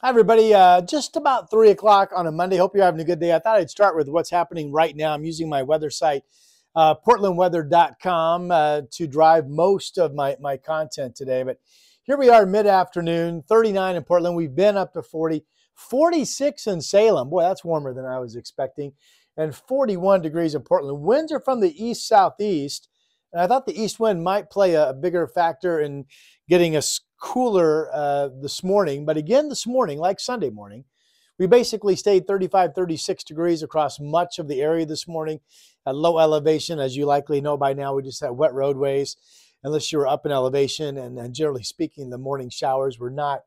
Hi, everybody. Uh, just about 3 o'clock on a Monday. Hope you're having a good day. I thought I'd start with what's happening right now. I'm using my weather site, uh, portlandweather.com, uh, to drive most of my, my content today. But here we are mid afternoon, 39 in Portland. We've been up to 40, 46 in Salem. Boy, that's warmer than I was expecting. And 41 degrees in Portland. Winds are from the east southeast. And I thought the east wind might play a, a bigger factor in getting us cooler uh, this morning. But again, this morning, like Sunday morning, we basically stayed 35, 36 degrees across much of the area this morning at low elevation. As you likely know by now, we just had wet roadways, unless you were up in elevation. And, and generally speaking, the morning showers were not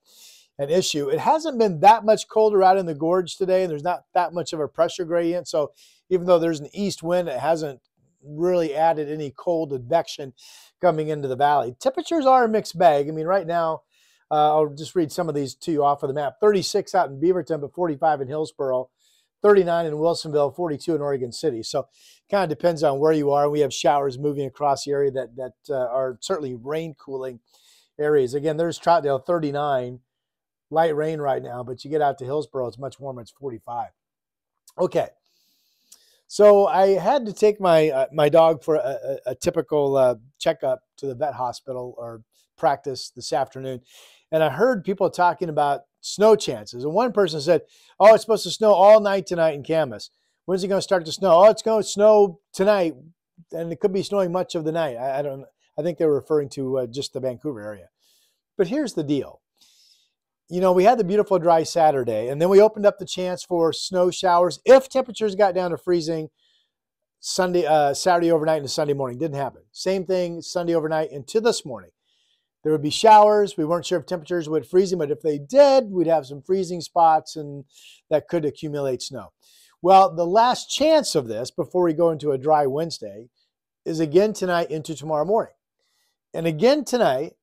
an issue. It hasn't been that much colder out in the gorge today, and there's not that much of a pressure gradient. So even though there's an east wind, it hasn't really added any cold advection coming into the valley. Temperatures are a mixed bag. I mean, right now, uh, I'll just read some of these to you off of the map 36 out in Beaverton, but 45 in Hillsboro, 39 in Wilsonville, 42 in Oregon City. So, kind of depends on where you are. We have showers moving across the area that, that uh, are certainly rain cooling areas. Again, there's Troutdale, 39, light rain right now, but you get out to Hillsboro, it's much warmer, it's 45. Okay. So I had to take my uh, my dog for a, a, typical uh, checkup to the vet hospital or practice this afternoon, and I heard people talking about snow chances. And one person said, "Oh, it's supposed to snow all night tonight in Camas. When's it going to start to snow? Oh, it's going to snow tonight, and it could be snowing much of the night. I, I don't. I think they were referring to uh, just the Vancouver area. But here's the deal you know, we had the beautiful dry Saturday, and then we opened up the chance for snow showers if temperatures got down to freezing Sunday, uh, Saturday overnight and Sunday morning. Didn't happen. Same thing Sunday overnight into this morning. There would be showers. We weren't sure if temperatures would freezing, but if they did, we'd have some freezing spots and that could accumulate snow. Well, the last chance of this before we go into a dry Wednesday is again tonight into tomorrow morning. And again tonight,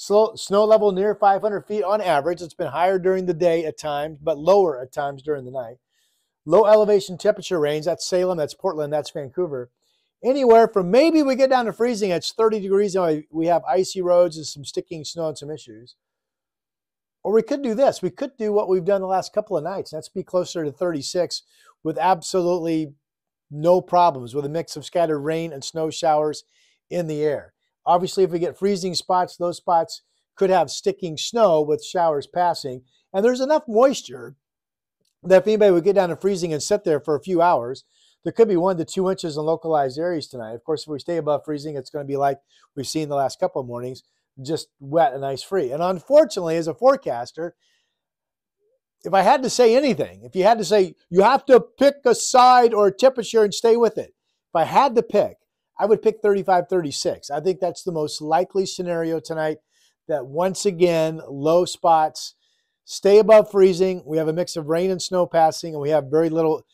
Slow, snow level near 500 feet on average. It's been higher during the day at times, but lower at times during the night. Low elevation temperature range. That's Salem, that's Portland, that's Vancouver. Anywhere from maybe we get down to freezing, it's 30 degrees, and we have icy roads and some sticking snow and some issues. Or we could do this. We could do what we've done the last couple of nights. That's be closer to 36 with absolutely no problems with a mix of scattered rain and snow showers in the air. Obviously, if we get freezing spots, those spots could have sticking snow with showers passing. And there's enough moisture that if anybody would get down to freezing and sit there for a few hours, there could be one to two inches in localized areas tonight. Of course, if we stay above freezing, it's going to be like we've seen the last couple of mornings, just wet and ice free. And unfortunately, as a forecaster, if I had to say anything, if you had to say you have to pick a side or a temperature and stay with it, if I had to pick, I would pick 35 36. I think that's the most likely scenario tonight that once again, low spots stay above freezing. We have a mix of rain and snow passing, and we have very little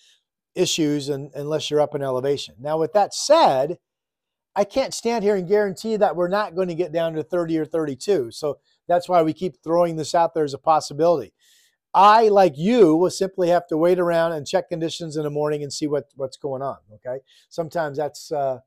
issues in, unless you're up in elevation. Now, with that said, I can't stand here and guarantee that we're not going to get down to 30 or 32. So that's why we keep throwing this out there as a possibility. I, like you, will simply have to wait around and check conditions in the morning and see what, what's going on. Okay. Sometimes that's uh,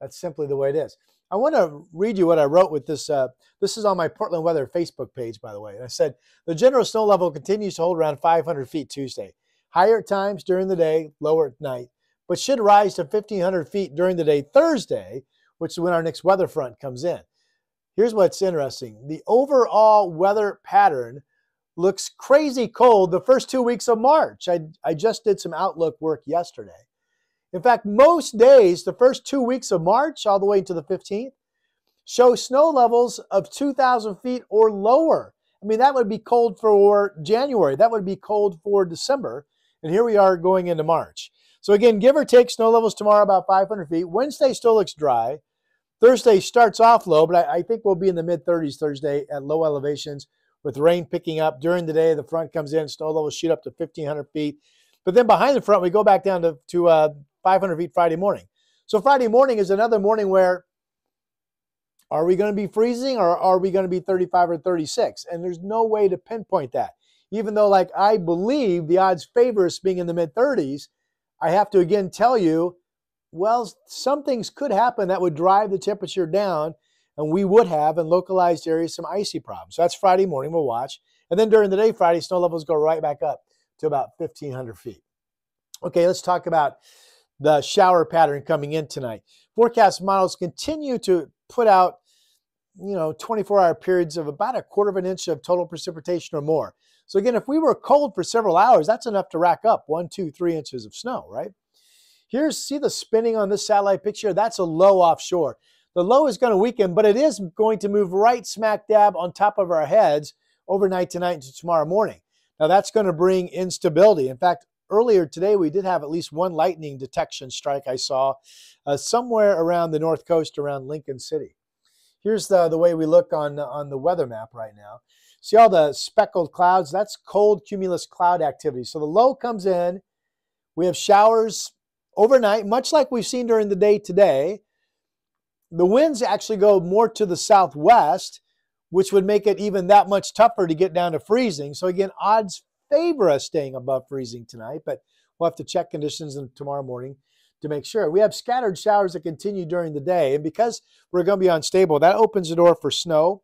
that's simply the way it is. I want to read you what I wrote with this. Uh, this is on my Portland Weather Facebook page, by the way. And I said, the general snow level continues to hold around 500 feet Tuesday. Higher at times during the day, lower at night, but should rise to 1,500 feet during the day Thursday, which is when our next weather front comes in. Here's what's interesting the overall weather pattern looks crazy cold the first two weeks of March. I, I just did some Outlook work yesterday. In fact, most days, the first two weeks of March, all the way to the 15th, show snow levels of 2,000 feet or lower. I mean, that would be cold for January. That would be cold for December. And here we are going into March. So, again, give or take, snow levels tomorrow about 500 feet. Wednesday still looks dry. Thursday starts off low, but I, I think we'll be in the mid 30s Thursday at low elevations with rain picking up during the day. The front comes in, snow levels shoot up to 1,500 feet. But then behind the front, we go back down to, to uh, 500 feet Friday morning. So Friday morning is another morning where are we going to be freezing or are we going to be 35 or 36? And there's no way to pinpoint that. Even though, like, I believe the odds favor us being in the mid 30s, I have to again tell you, well, some things could happen that would drive the temperature down, and we would have in localized areas some icy problems. So that's Friday morning. We'll watch. And then during the day, Friday, snow levels go right back up to about 1,500 feet. Okay, let's talk about the shower pattern coming in tonight. Forecast models continue to put out, you know, 24 hour periods of about a quarter of an inch of total precipitation or more. So again, if we were cold for several hours, that's enough to rack up one, two, three inches of snow, right? Here's, see the spinning on this satellite picture? That's a low offshore. The low is going to weaken, but it is going to move right smack dab on top of our heads overnight tonight into tomorrow morning. Now that's going to bring instability. In fact, earlier today we did have at least one lightning detection strike I saw uh, somewhere around the north coast around Lincoln City. Here's the, the way we look on, on the weather map right now. See all the speckled clouds? That's cold cumulus cloud activity. So the low comes in. We have showers overnight, much like we've seen during the day today. The winds actually go more to the southwest, which would make it even that much tougher to get down to freezing. So again, odds favor us staying above freezing tonight, but we'll have to check conditions tomorrow morning to make sure. We have scattered showers that continue during the day, and because we're going to be unstable, that opens the door for snow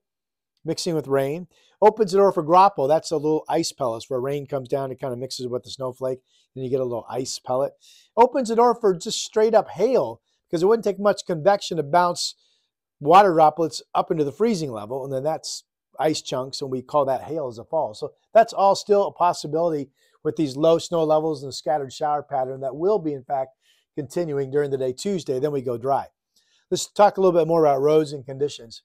mixing with rain. Opens the door for graupel. That's a little ice pellets where rain comes down and kind of mixes with the snowflake, and you get a little ice pellet. Opens the door for just straight up hail because it wouldn't take much convection to bounce water droplets up into the freezing level, and then that's ice chunks, and we call that hail as a fall. So that's all still a possibility with these low snow levels and the scattered shower pattern that will be, in fact, continuing during the day Tuesday. Then we go dry. Let's talk a little bit more about roads and conditions.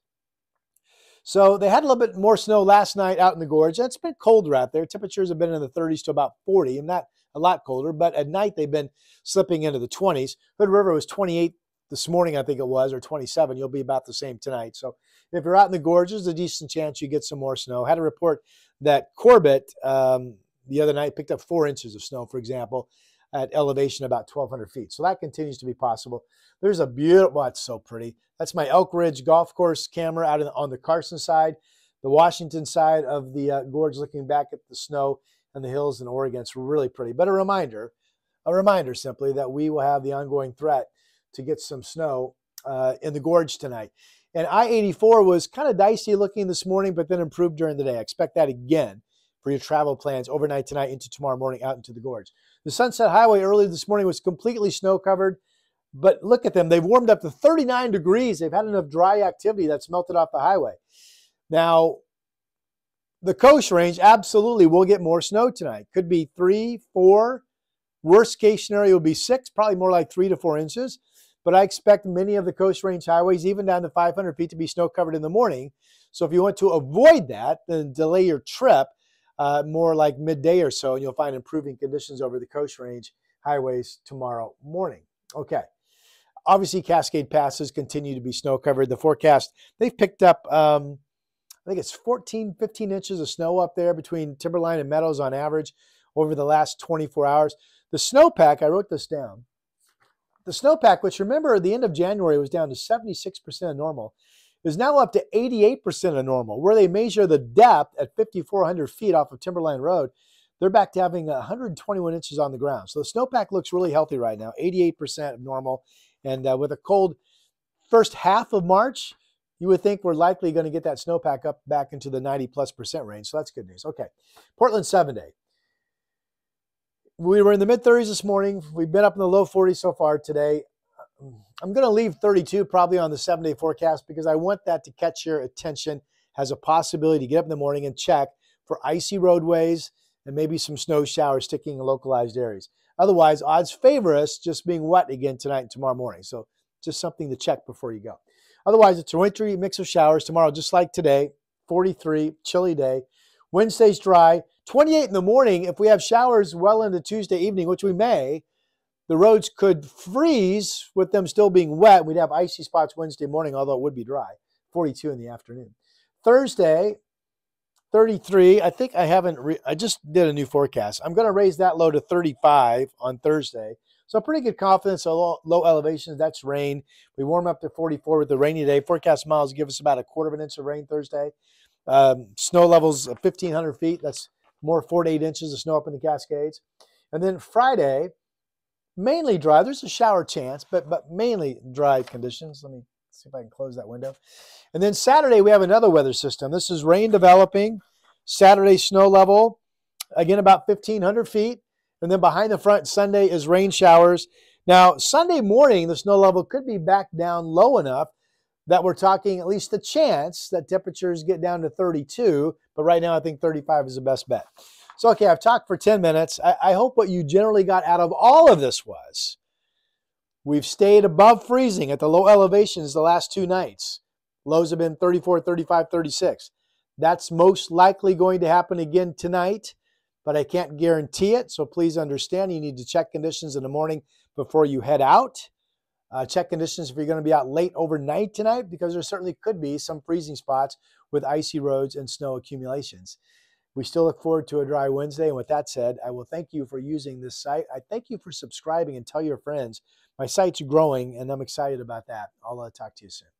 So they had a little bit more snow last night out in the gorge. It's been colder out there. Temperatures have been in the 30s to about 40, and not a lot colder, but at night they've been slipping into the 20s. Hood River was 28 this morning, I think it was, or 27. You'll be about the same tonight. So if you're out in the gorges, there's a decent chance you get some more snow. I had a report that Corbett um, the other night picked up four inches of snow, for example, at elevation about 1,200 feet. So that continues to be possible. There's a beautiful, well, it's so pretty. That's my Elk Ridge golf course camera out the, on the Carson side, the Washington side of the uh, gorge, looking back at the snow and the hills in Oregon. It's really pretty. But a reminder, a reminder simply that we will have the ongoing threat to get some snow uh, in the gorge tonight. And I 84 was kind of dicey looking this morning, but then improved during the day. I expect that again for your travel plans overnight tonight into tomorrow morning out into the gorge. The Sunset Highway early this morning was completely snow covered, but look at them. They've warmed up to 39 degrees. They've had enough dry activity that's melted off the highway. Now, the coast range absolutely will get more snow tonight. Could be three, four. Worst case scenario will be six, probably more like three to four inches. But I expect many of the coast range highways, even down to 500 feet, to be snow covered in the morning. So if you want to avoid that, then delay your trip uh, more like midday or so, and you'll find improving conditions over the coast range highways tomorrow morning. Okay. Obviously, Cascade Passes continue to be snow covered. The forecast, they've picked up, um, I think it's 14, 15 inches of snow up there between Timberline and Meadows on average over the last 24 hours. The snowpack, I wrote this down. The snowpack, which remember at the end of January was down to 76% of normal, is now up to 88% of normal. Where they measure the depth at 5,400 feet off of Timberline Road, they're back to having 121 inches on the ground. So the snowpack looks really healthy right now, 88% of normal. And uh, with a cold first half of March, you would think we're likely going to get that snowpack up back into the 90 plus percent range. So that's good news. Okay. Portland seven day. We were in the mid 30s this morning. We've been up in the low 40s so far today. I'm going to leave 32 probably on the seven day forecast because I want that to catch your attention as a possibility to get up in the morning and check for icy roadways and maybe some snow showers sticking in localized areas. Otherwise, odds favor us just being wet again tonight and tomorrow morning. So just something to check before you go. Otherwise, it's a wintry mix of showers tomorrow, just like today. 43, chilly day. Wednesday's dry. 28 in the morning. If we have showers well into Tuesday evening, which we may, the roads could freeze with them still being wet. We'd have icy spots Wednesday morning, although it would be dry. 42 in the afternoon. Thursday, 33. I think I haven't, re- I just did a new forecast. I'm going to raise that low to 35 on Thursday. So pretty good confidence. Low, low elevations, that's rain. We warm up to 44 with the rainy day. Forecast miles give us about a quarter of an inch of rain Thursday. Um, snow levels of 1,500 feet. That's more four to eight inches of snow up in the Cascades. And then Friday, mainly dry. There's a shower chance, but but mainly dry conditions. Let me see if I can close that window. And then Saturday we have another weather system. This is rain developing, Saturday snow level, again about 1,500 feet. And then behind the front, Sunday is rain showers. Now, Sunday morning, the snow level could be back down low enough that we're talking at least the chance that temperatures get down to 32. But right now, I think 35 is the best bet. So, okay, I've talked for 10 minutes. I, I hope what you generally got out of all of this was we've stayed above freezing at the low elevations the last two nights. Lows have been 34, 35, 36. That's most likely going to happen again tonight, but I can't guarantee it. So please understand you need to check conditions in the morning before you head out. Uh, check conditions if you're going to be out late overnight tonight because there certainly could be some freezing spots with icy roads and snow accumulations. We still look forward to a dry Wednesday. And with that said, I will thank you for using this site. I thank you for subscribing and tell your friends. My site's growing and I'm excited about that. I'll uh, talk to you soon.